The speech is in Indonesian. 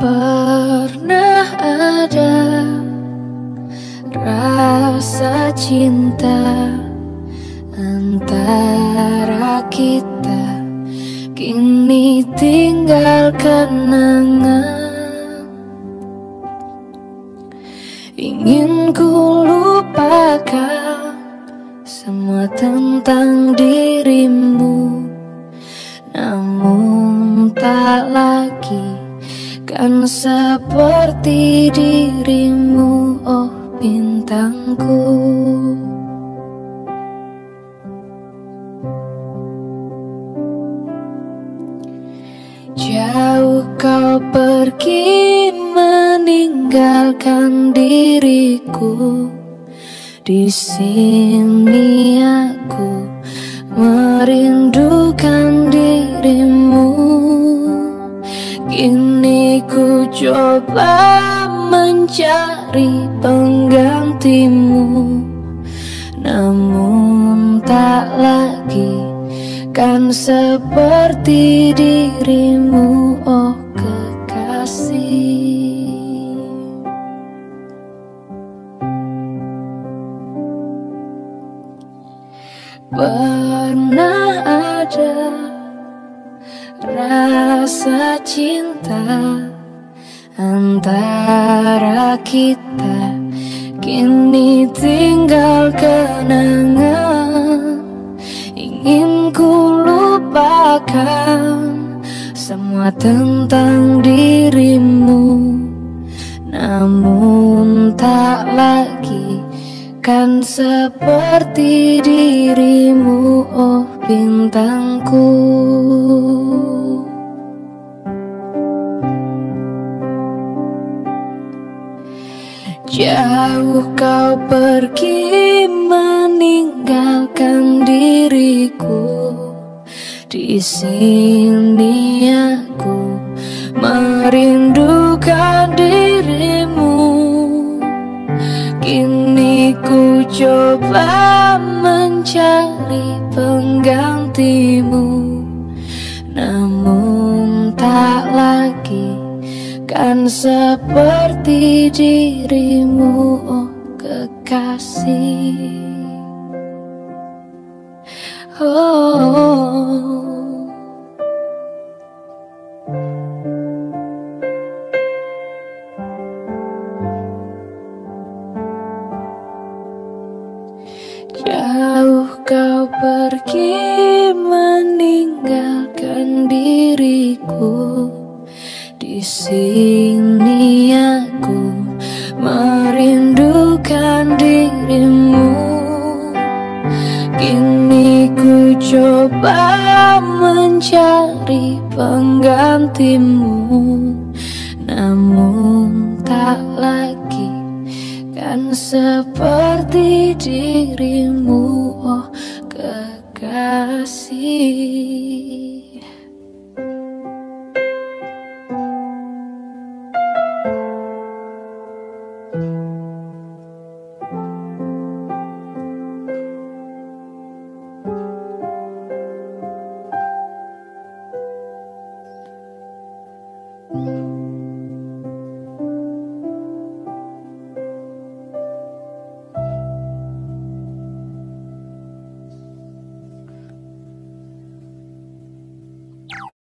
Pernah ada rasa cinta antara kita Kini tinggal kenangan. Ingin ku lupakan semua tentang dirimu. Namun tak lagi Kan seperti dirimu. Oh bintangku Jauh kau pergi meninggalkan diriku? Di sini aku merindukan dirimu. Kini ku coba mencari penggantimu Namun tak lagi kan seperti dirimu oh kekasih. Pernah ada rasa cinta antara kita kini tinggal kenangan semua tentang dirimu. Namun tak lagi kan seperti dirimu oh bintangku. Jauh kau pergi meninggalkan diriku. Di sini merindukan dirimu. Kini ku coba mencari penggantimu. Namun tak lagi Kan seperti dirimu oh kekasih. Oh pergi meninggalkan diriku. Di sini aku merindukan dirimu. Kini ku coba mencari penggantimu. Namun tak lagi kan seperti dirimu. Oh kekasih